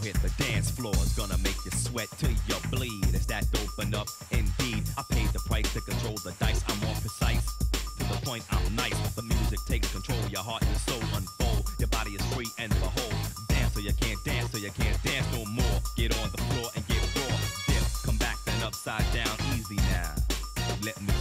now hit the dance floor. It's gonna make you sweat till you bleed. Is that open up? Indeed, I paid the price to control the dice. I'm more precise. To the point, I'm nice. The music takes control. Your heart and soul unfold. Your body is free and behold. Dance so you can't dance, so you can't dance no more. Get on the floor and get raw. Dip, come back then upside down Easy now, let me.